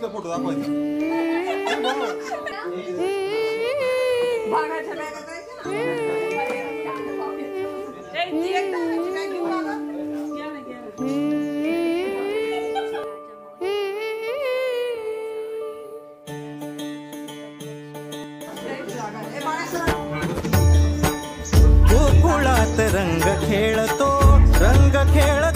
कसला फोटो दाखवायचा गोकुळात रंग खेळतो रंग खेळतो